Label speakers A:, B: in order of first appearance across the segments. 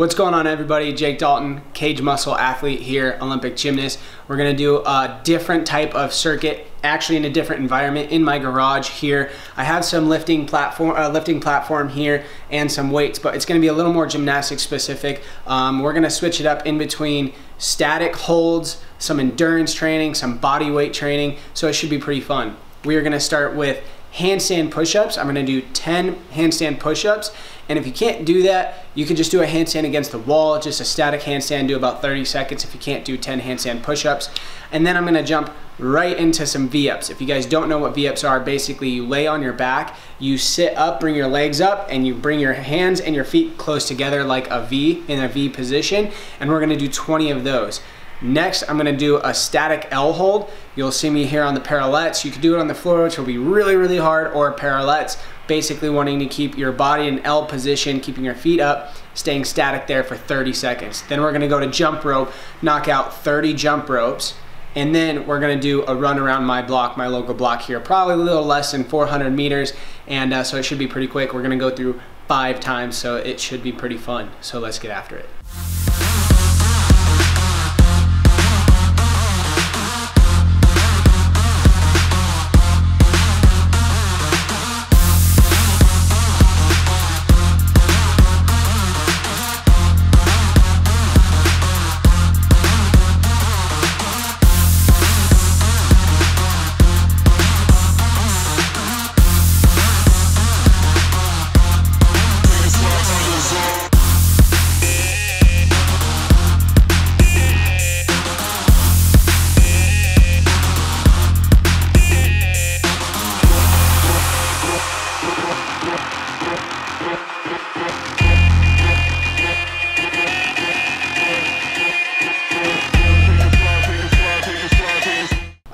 A: What's going on everybody? Jake Dalton, Kaged Muscle athlete here, Olympic gymnast. We're gonna do a different type of circuit, actually in a different environment in my garage here. I have some lifting platform, uh, lifting platform here and some weights, but it's gonna be a little more gymnastic specific. Um, we're gonna switch it up in between static holds, some endurance training, some body weight training, so it should be pretty fun. We are gonna start with handstand push-ups. I'm gonna do 10 handstand push-ups. And if you can't do that, you can just do a handstand against the wall, just a static handstand, do about 30 seconds if you can't do 10 handstand push-ups. And then I'm gonna jump right into some V-ups. If you guys don't know what V-ups are, basically you lay on your back, you sit up, bring your legs up, and you bring your hands and your feet close together like a V in a V position. And we're gonna do 20 of those. Next, I'm gonna do a static L hold. You'll see me here on the parallettes. You can do it on the floor, which will be really, really hard, or parallettes, basically wanting to keep your body in L position, keeping your feet up, staying static there for 30 seconds. Then we're gonna go to jump rope, knock out 30 jump ropes, and then we're gonna do a run around my block, my local block here, probably a little less than 400 meters, and uh, so it should be pretty quick. We're gonna go through five times, so it should be pretty fun. So let's get after it.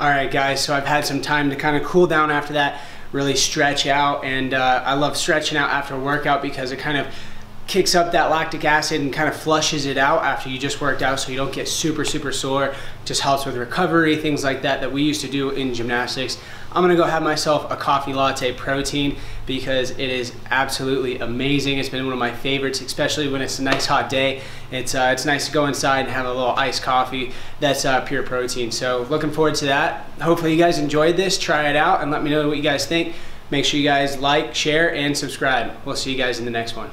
A: All right, guys, so I've had some time to kind of cool down after that, really stretch out, and uh, I love stretching out after a workout because it kind of kicks up that lactic acid and kind of flushes it out after you just worked out so you don't get super, super sore. Just helps with recovery, things like that that we used to do in gymnastics. I'm gonna go have myself a coffee latte protein because it is absolutely amazing. It's been one of my favorites, especially when it's a nice hot day. It's, uh, it's nice to go inside and have a little iced coffee that's uh, pure protein. So looking forward to that. Hopefully you guys enjoyed this. Try it out and let me know what you guys think. Make sure you guys like, share, and subscribe. We'll see you guys in the next one.